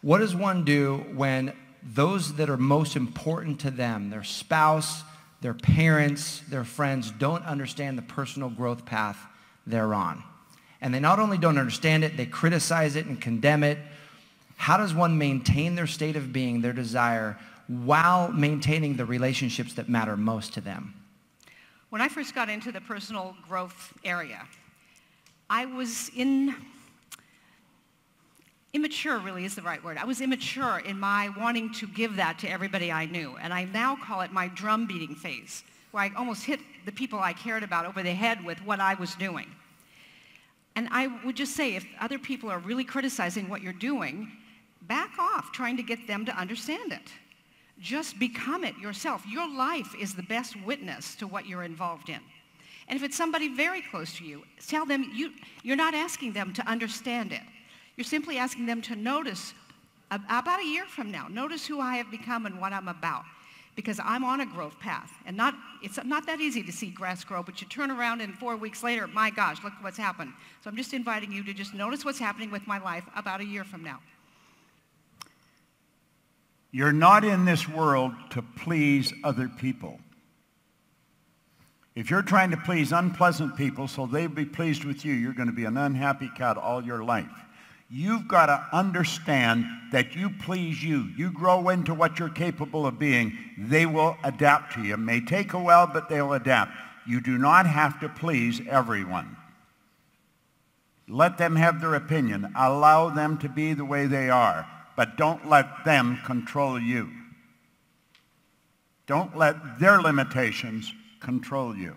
What does one do when those that are most important to them, their spouse, their parents, their friends, don't understand the personal growth path they're on? And they not only don't understand it, they criticize it and condemn it. How does one maintain their state of being, their desire, while maintaining the relationships that matter most to them? When I first got into the personal growth area, I was in immature really is the right word. I was immature in my wanting to give that to everybody I knew. And I now call it my drum beating phase, where I almost hit the people I cared about over the head with what I was doing. And I would just say, if other people are really criticizing what you're doing, back off trying to get them to understand it. Just become it yourself. Your life is the best witness to what you're involved in. And if it's somebody very close to you, tell them you, you're not asking them to understand it. You're simply asking them to notice about a year from now, notice who I have become and what I'm about. Because I'm on a growth path. And not, it's not that easy to see grass grow, but you turn around and four weeks later, my gosh, look what's happened. So I'm just inviting you to just notice what's happening with my life about a year from now. You're not in this world to please other people. If you're trying to please unpleasant people so they'll be pleased with you, you're going to be an unhappy cat all your life. You've got to understand that you please you. You grow into what you're capable of being. They will adapt to you. It may take a while, but they'll adapt. You do not have to please everyone. Let them have their opinion. Allow them to be the way they are, but don't let them control you. Don't let their limitations control you.